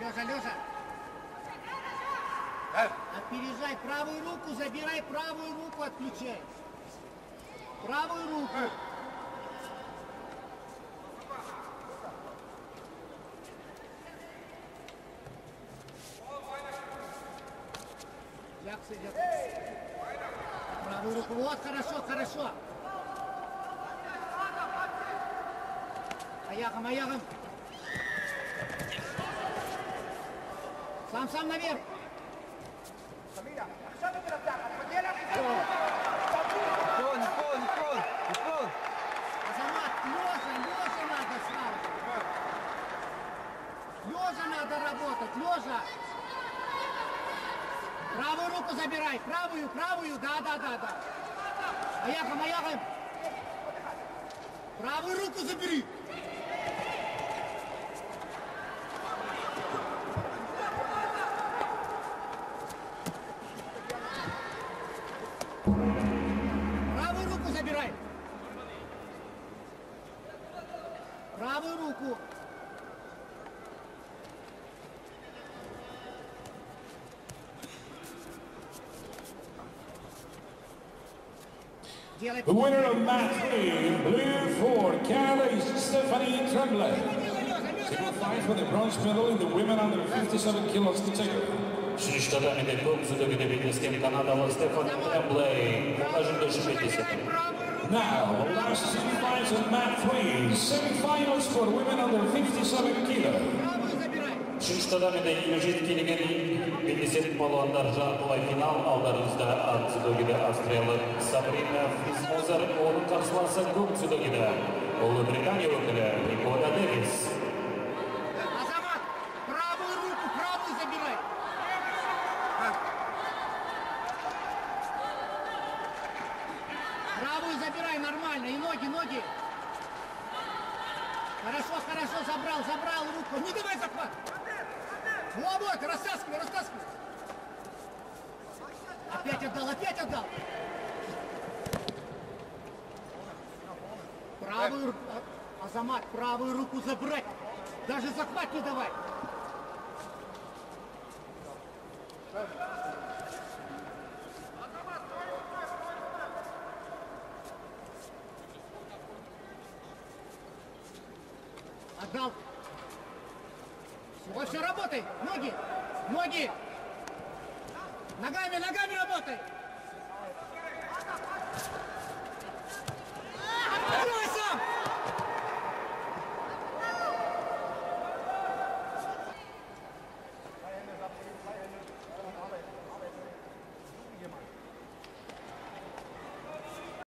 Лежа, лежа. Опережай правую руку, забирай правую руку, отключай. Правую руку. Якс идет. Правую руку. Вот, хорошо, хорошо. Аягом, аягом. Сам, сам наверх. Никол, Никол, Никол, Никол. Азамат, лежа, лежа надо сразу. Лежа надо работать, лежа. Правую руку забирай, правую, правую, да, да, да, да. Аягом, аягом. Правую руку забери. Правую руку. Делай. The winner of match three, in blue for Canada is Stephanie Tremblay. Single fight for the bronze medal in the women under 57 kilos category. Шість штатами де клуб судові Вільнюським Канада Стефан Тремблей. Покажемо до 60. Now, the last semifinals of match three, semifinals for women under 57 kilos. Правую забирай. Шість штатами де Южит Килиген 50 балуандар жартылай финал алдарыңызда ат судогиде австриялық Сабрина Фрисмозер оның қарсыласы көк судогиде Ұлыбритания өкілі Никола Дэвис. Забирай, нормально. И ноги, ноги. Хорошо, хорошо, забрал, забрал руку. Не давай захват. Вот, вот, растаскивай, растаскивай. Опять отдал, опять отдал. Правую руку, А- Азамат, правую руку забрать. Даже захват не давай. Отдал. Все, все, работай. Ноги. Ноги. Ногами, ногами работай.